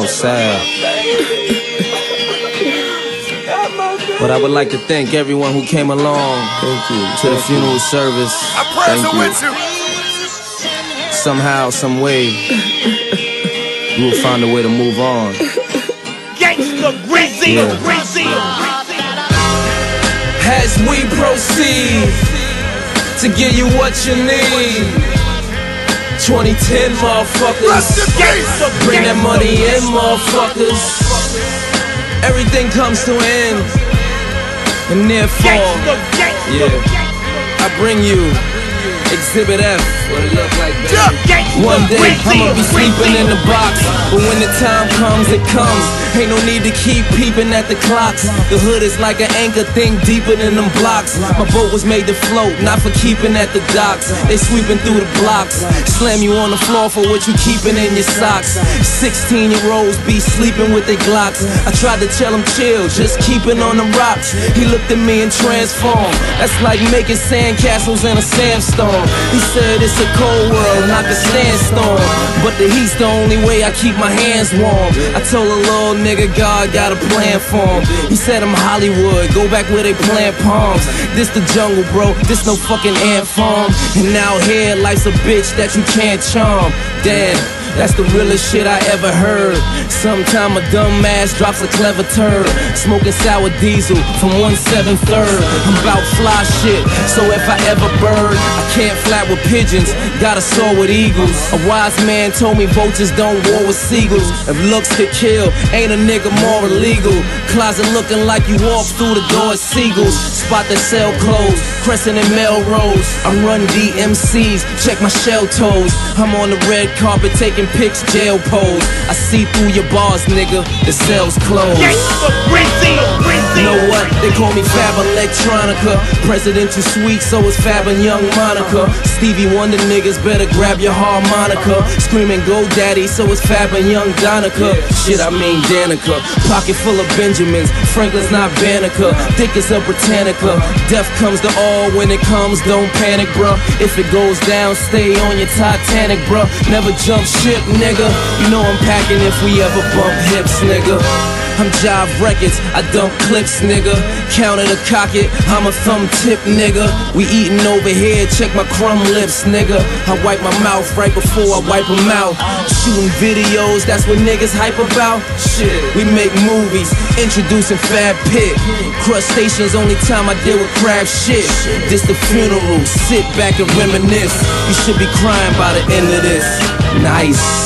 so sad. But I would like to thank everyone who came along Thank you. to the funeral service. I'm present you. with you. Somehow, some way, we will find a way to move on. Gangsta Greasy, Yeah. Greasy. As we proceed to give you what you need. 2010 Rest motherfuckers. in peace. Bring that money in, motherfuckers. Everything comes to an end. And therefore, Yeah. I bring you Exhibit F. What it look like, baby. One day I'ma be sleeping in the box, but when the time comes, it comes. Ain't no need to keep peeping at the clocks. The hood is like an anchor thing deeper than them blocks. My boat was made to float, not for keeping at the docks. They sweeping through the blocks, slam you on the floor for what you keeping in your socks. 16 year olds be sleeping with their glocks. I tried to tell him chill, just keeping on the rocks. He looked at me and transformed. That's like making sandcastles in a sandstorm. He said it's a cold world, not the sandstorm. But the heat's the only way I keep my hands warm. I told a little nigga God got a plan for him. He said I'm Hollywood, go back where they plant palms. This the jungle, bro, this no fucking ant farm. And now here, life's a bitch that you can't charm. Damn. That's the realest shit I ever heard. Sometime a dumbass drops a clever turd. Smoking sour diesel from 173rd. I'm about fly shit, so if I ever bird, I can't fly with pigeons. Got a soar with eagles. A wise man told me vultures don't war with seagulls. If looks could kill, ain't a nigga more illegal. Closet looking like you walk through the door at Seagulls. Spot that sell clothes, Crescent and Melrose. I run DMCs, check my shell toes. I'm on the red carpet taking pics, jail pose. I see through your bars, nigga. The cell's closed. Know what? They call me Fab Electronica. Presidential suite, so is Fab and Young Monica. Stevie Wonder niggas better grab your harmonica. Screaming Go Daddy, so is Fab and Young Donica. Shit, I mean Danica. Pocket full of Benjamins. Franklin's not Banneker. Thick as a Britannica. Death comes to all when it comes, don't panic, bruh. If it goes down, stay on your Titanic, bruh. Never jump ship, nigga. You know I'm packing if we ever bump hips, nigga. I'm Jive Records, I dump clips, nigga. Counter to cock it, I'm a thumb tip, nigga. We eating over here, check my crumb lips, nigga. I wipe my mouth right before I wipe them out. Shooting videos, that's what niggas hype about. Shit, we make movies, introducing Fab Pit. Crustaceans, only time I deal with crab shit. This the funeral, sit back and reminisce. You should be crying by the end of this. Nice.